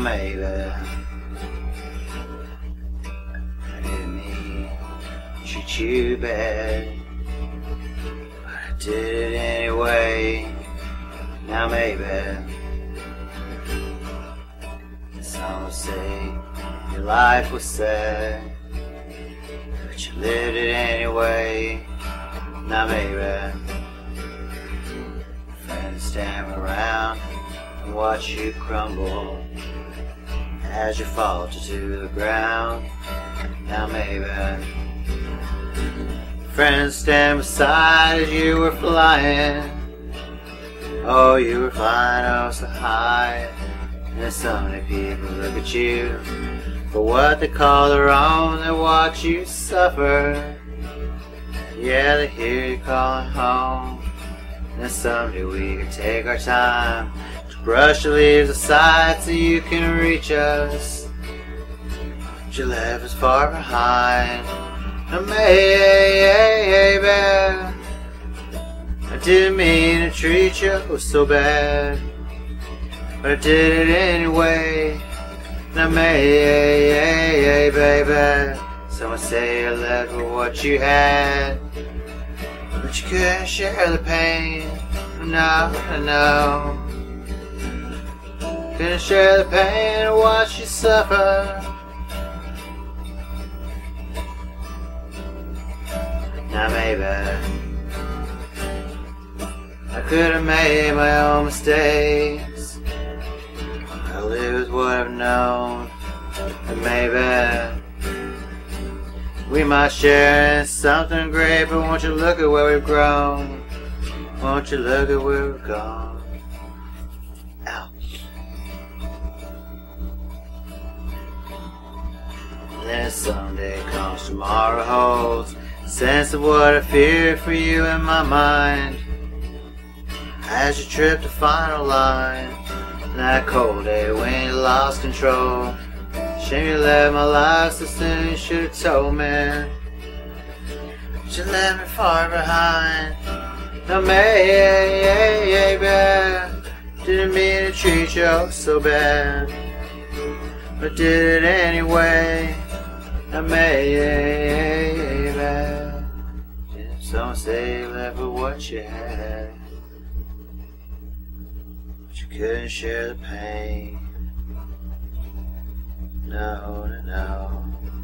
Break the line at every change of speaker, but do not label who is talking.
maybe didn't mean to treat you bad, but I did it anyway. Now maybe some would say your life was sad, but you lived it anyway. Now maybe friends stand around and watch you crumble as you fall to the ground. Now maybe friends stand beside as you were flying. Oh, you were flying oh so high. And so many people look at you for what they call their own. They watch you suffer. Yeah, they hear you calling home. And someday we can take our time to brush the leaves aside so you can reach us. But you left us far behind. Maybe I didn't mean to treat you so bad, but I did it anyway. Now maybe, baby, someone say you left with what you had, but you couldn't share the pain. No, no, couldn't share the pain and watch you suffer. Now maybe. I could have made my own mistakes. I with what I've known. And maybe we might share something great, but won't you look at where we've grown? Won't you look at where we've gone? And then someday comes tomorrow holds sense of what I fear for you in my mind. As you trip the final line, that cold day when you lost control. Shame you left my life should have told me. You left me far behind. No, maybe, didn't mean to treat you so bad. But did it anyway. No, maybe, didn't someone say you left with what you had? But you couldn't share the pain. No, no, no.